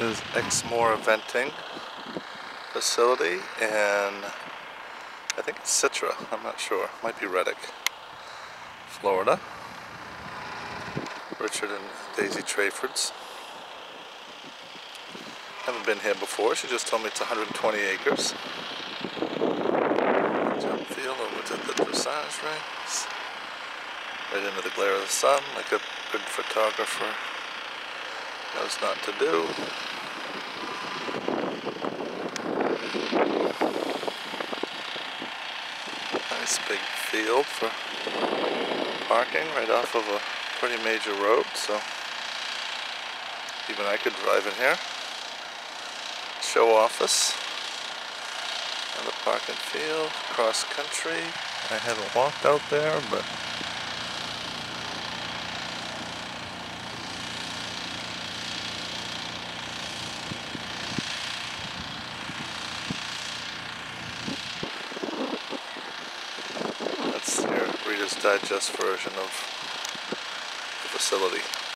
is Exmoor Eventing facility and I think it's Citra, I'm not sure, might be Reddick, Florida. Richard and Daisy Trayford's. Haven't been here before, she just told me it's 120 acres. Jump field over to the dressage rings. Right into the glare of the sun like a good photographer not to do. Nice big field for parking right off of a pretty major road, so even I could drive in here. Show office. And the parking field, cross country. I haven't walked out there, but Reader's Digest version of the facility.